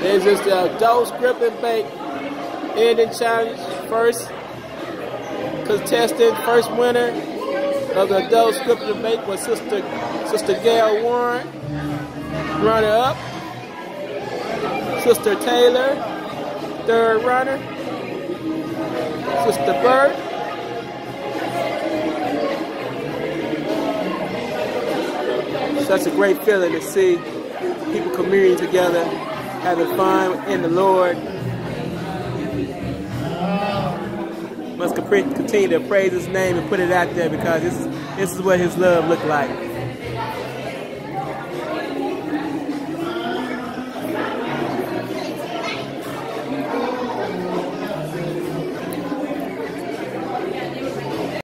This is the adult script and bake ending challenge. First contestant, first winner of the adult script and bake was Sister Sister Gail Warren. Runner up, Sister Taylor. Third runner, Sister Burt. Such a great feeling to see people communing together, having fun in the Lord. Must continue to praise His name and put it out there because this, this is what His love looked like.